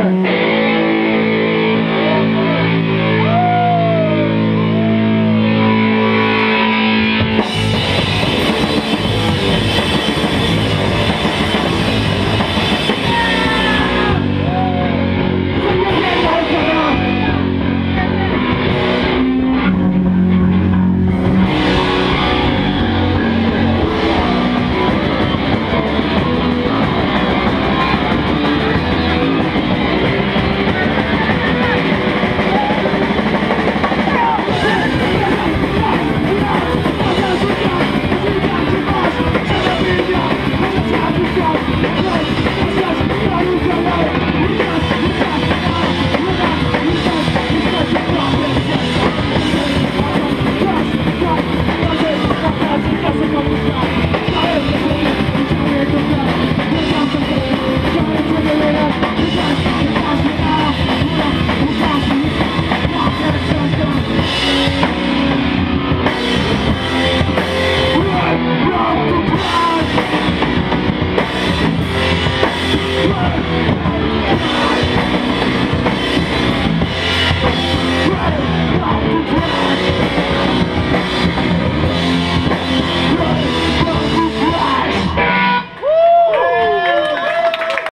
Yeah. Right,